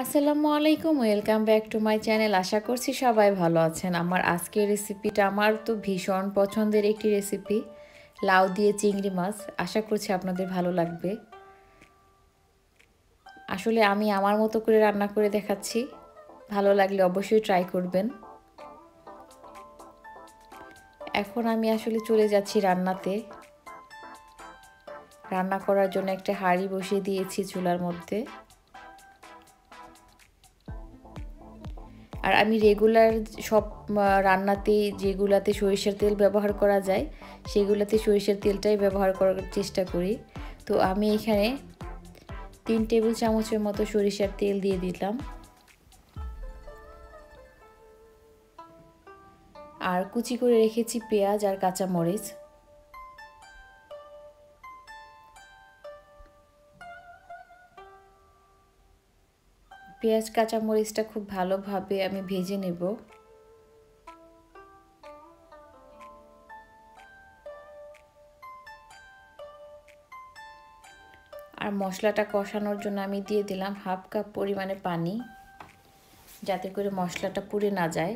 আসসালামু আলাইকুম, welcome back to my channel. আশা করছি সবাই ভালো আছেন। আমার আজকের রেসিপিটা আমার তো ভীষণ পছন্দের একটি রেসিপি, লাউ দিয়ে চিংড়ি মাছ। আশা করছি আপনাদের ভালো লাগবে। আসলে আমি আমার মতো করে রান্না করে দেখাচ্ছি। ভালো লাগলে অবশ্যই ট্রাই করবেন। এখন আমি আসলে চলে যাচ্ছি রান্নাতে। রান্না করার জন্য একটা হাঁড়ি বসিয়ে দিয়েছি চুলার মধ্যে। আর আমি রেগুলার সব রান্নাতে যেগুলাতে সরিষার তেল ব্যবহার করা যায়, সেগুলোতে সরিষার তেলটাই ব্যবহার করার চেষ্টা করি। তো আমি এখানে তিন টেবিল চামচের মতো সরিষার তেল দিয়ে দিলাম। আর কুচি করে রেখেছি পেঁয়াজ আর কাঁচা পেঁয়াজ কাঁচা মরিচটা খুব ভালোভাবে আমি ভেজে নেব। আর মশলাটা কষানোর জন্য আমি দিয়ে দিলাম হাফ কাপ পরিমাণে পানি, যাতে করে মশলাটা পুড়ে না যায়।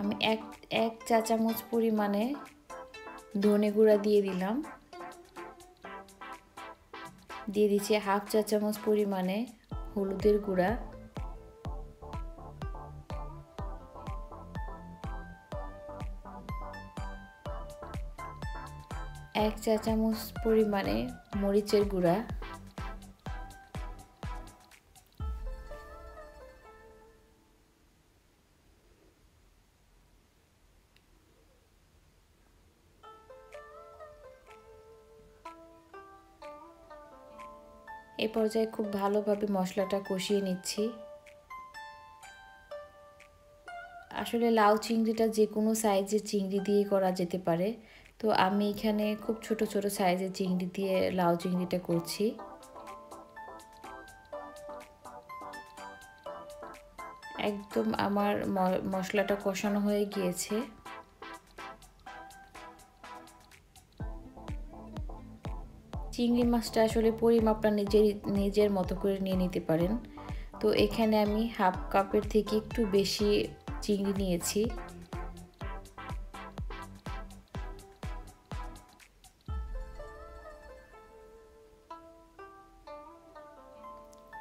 আমি এক এক চা চামচ পরিমাণে ধনে গুঁড়া দিয়ে দিলাম। দিয়ে দিচ্ছি হাফ চা চামচ পরিমাণে হলুদের গুঁড়া। এক চা চামচ পরিমাণে মরিচের গুঁড়া। এই পর্যায়ে খুব ভালোভাবে মশলাটা কষিয়ে নিচ্ছি। আসলে লাউ চিংড়িটা যে কোনো সাইজের চিংড়ি দিয়ে করা যেতে পারে। তো আমি এখানে খুব ছোট ছোট সাইজের চিংড়ি দিয়ে লাউ চিংড়িটা করছি। একদম আমার মশলাটা কষানো হয়ে গিয়েছে। চিংড়ি মাছটা আসলে পরিমাপটা নিজের নিজের মতো করে নিয়ে নিতে পারেন। তো এখানে আমি হাফ কাপের থেকে একটু বেশি চিংড়ি নিয়েছি।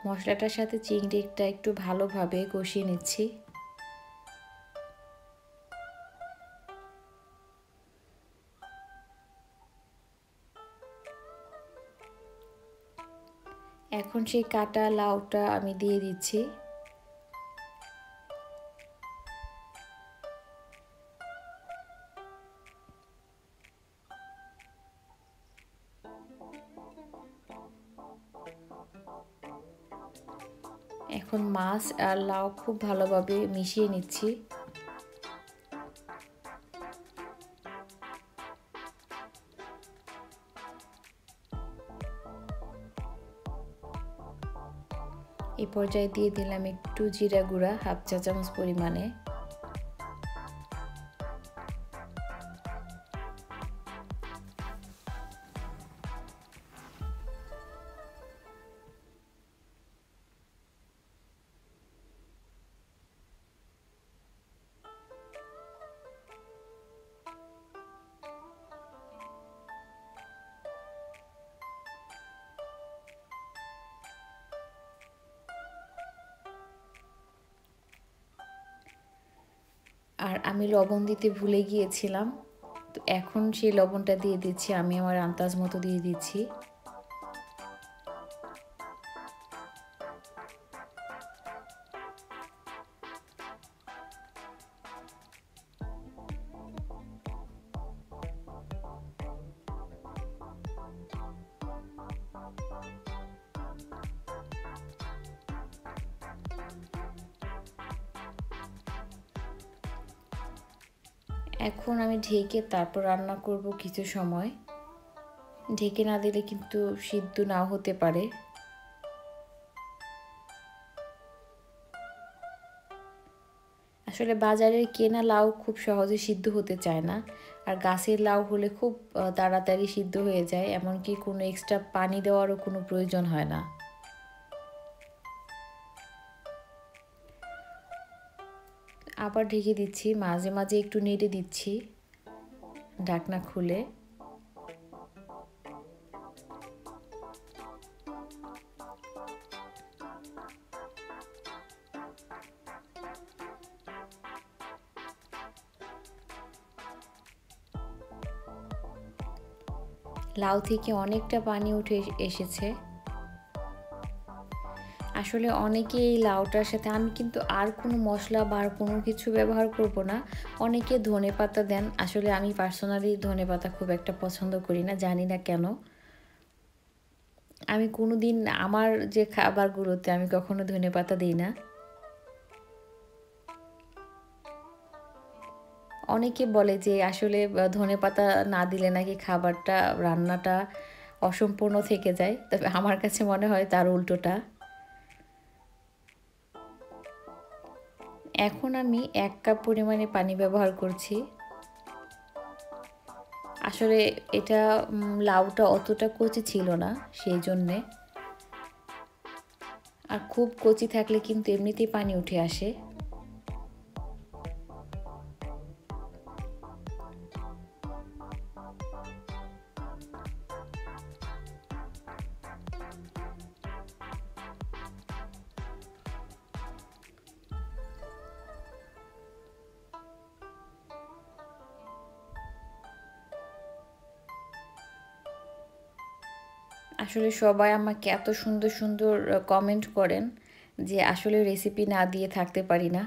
মশলাটার সাথে চিংড়িটা একটু ভালোভাবে কষিয়ে নিচ্ছি। এখন সেই কাটা লাউটা আমি দিয়ে দিচ্ছি। এখন মাছ আর লাউ খুব ভালোভাবে মিশিয়ে নিচ্ছি। এই পর্যায়ে দিয়ে দিলাম একটু জিরা গুঁড়া হাফ চা চামচ পরিমাণে। আমি লবণ দিতে ভুলে গিয়েছিলাম। তো এখন সেই লবণটা দিয়ে দিচ্ছি, আমি আমার আন্দাজ মতো দিয়ে দিচ্ছি। এখন আমি ঢেকে তারপর রান্না করব কিছু সময়। ঢেকে না দিলে কিন্তু সিদ্ধ নাও হতে পারে। আসলে বাজারের কেনা লাউ খুব সহজে সিদ্ধ হতে চায় না, আর গাছের লাউ হলে খুব তাড়াতাড়ি সিদ্ধ হয়ে যায়, এমনকি কোনো এক্সট্রা পানি দেওয়ারও কোনো প্রয়োজন হয় না। আবার ঢেকে দিচ্ছি, মাঝে মাঝে একটু নেড়ে দিচ্ছি। ঢাকনা খুলে। লাউ থেকে অনেকটা পানি উঠে এসেছে। আসলে অনেকে এই লাউটার সাথে, আমি কিন্তু আর কোনো মশলা বা আর কোনো কিছু ব্যবহার করব না। অনেকে ধনে পাতা দেন, আসলে আমি পার্সোনালি ধনে পাতা খুব একটা পছন্দ করি না, জানি না কেন। আমি কোনো দিন আমার যে খাবারগুলোতে আমি কখনো ধনে পাতা দিই না। অনেকে বলে যে আসলে ধনে পাতা না দিলে নাকি খাবারটা, রান্নাটা অসম্পূর্ণ থেকে যায়, তবে আমার কাছে মনে হয় তার উল্টোটা। এখন আমি এক কাপ পরিমাণে পানি ব্যবহার করছি। আসলে এটা লাউটা অতটা কচি ছিল না সেই জন্যে। আর খুব কচি থাকলে কিন্তু এমনিতেই পানি উঠে আসে। আসলে সবাই আমাকে এত সুন্দর সুন্দর কমেন্ট করেন যে আসলে রেসিপি না দিয়ে থাকতে পারি না।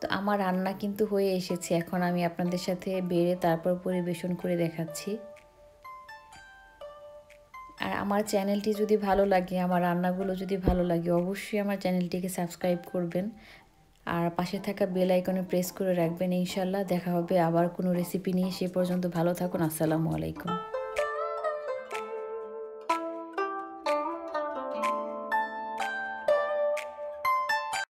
তো আমার রান্না কিন্তু হয়ে এসেছে, এখন আমি আপনাদের সাথে বেড়ে তারপর পরিবেশন করে দেখাচ্ছি। আর আমার চ্যানেলটি যদি ভালো লাগে, আমার রান্নাগুলো যদি ভালো লাগে, অবশ্যই আমার চ্যানেলটিকে সাবস্ক্রাইব করবেন। আর পাশে থাকা বেল আইকনে প্রেস করে রাখবেন, ইনশাল্লাহ দেখা হবে আবার কোনো রেসিপি নিয়ে। সে পর্যন্ত ভালো থাকুন, আসসালামু আলাইকুম।